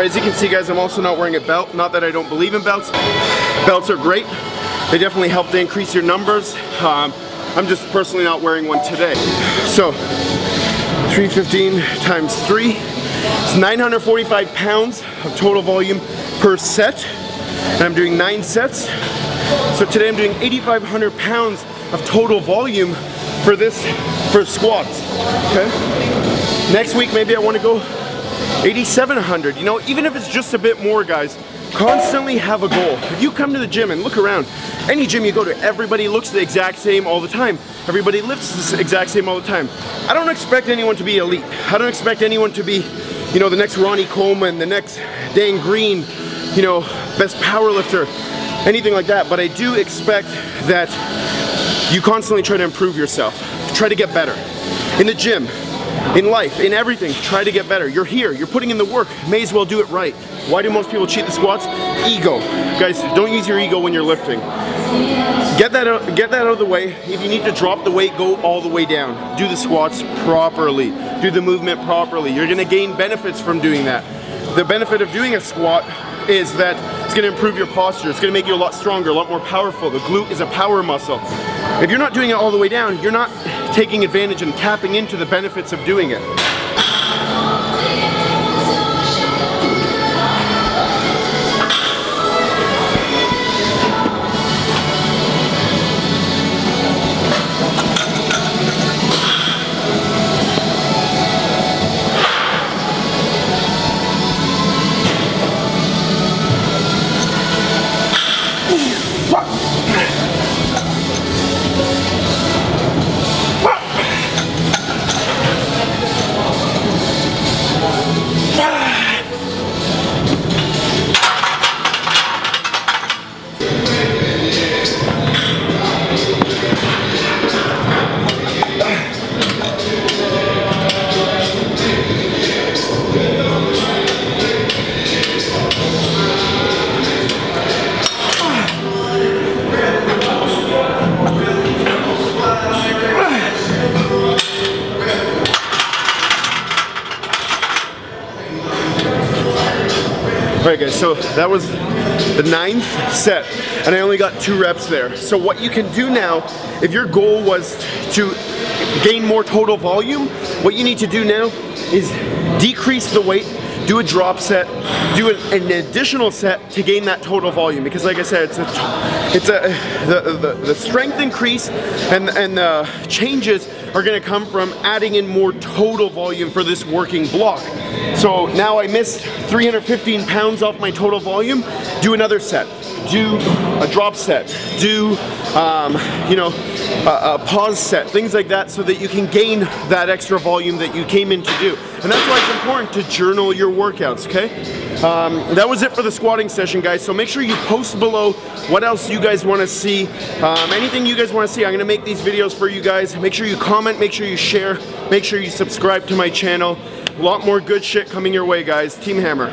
Alright, as you can see guys, I'm also not wearing a belt. Not that I don't believe in belts. Belts are great. They definitely help to increase your numbers. Um, I'm just personally not wearing one today. So, 315 times three. It's 945 pounds of total volume per set. And I'm doing nine sets. So today I'm doing 8,500 pounds of total volume for this, for squats, okay? Next week, maybe I wanna go 8,700. You know, even if it's just a bit more, guys, constantly have a goal. If you come to the gym and look around, any gym you go to, everybody looks the exact same all the time. Everybody lifts the exact same all the time. I don't expect anyone to be elite. I don't expect anyone to be, you know, the next Ronnie Coleman, the next Dan Green, you know, best power lifter, anything like that. But I do expect that you constantly try to improve yourself, try to get better. In the gym, in life, in everything, try to get better. You're here, you're putting in the work, may as well do it right. Why do most people cheat the squats? Ego. Guys, don't use your ego when you're lifting. Get that, out, get that out of the way. If you need to drop the weight, go all the way down. Do the squats properly. Do the movement properly. You're gonna gain benefits from doing that. The benefit of doing a squat is that it's gonna improve your posture. It's gonna make you a lot stronger, a lot more powerful. The glute is a power muscle. If you're not doing it all the way down, you're not taking advantage and tapping into the benefits of doing it. Alright guys, so that was the ninth set and I only got two reps there. So what you can do now, if your goal was to gain more total volume, what you need to do now is decrease the weight, do a drop set, do an, an additional set to gain that total volume because like I said, it's a, it's a the, the, the strength increase and, and the changes are gonna come from adding in more total volume for this working block. So now I missed 315 pounds off my total volume, do another set. Do a drop set, do, um, you know, a, a, pause set, things like that so that you can gain that extra volume that you came in to do. And that's why it's important to journal your workouts, okay? Um, that was it for the squatting session, guys. So make sure you post below what else you guys want to see. Um, anything you guys want to see, I'm going to make these videos for you guys. Make sure you comment, make sure you share, make sure you subscribe to my channel. A lot more good shit coming your way, guys. Team Hammer.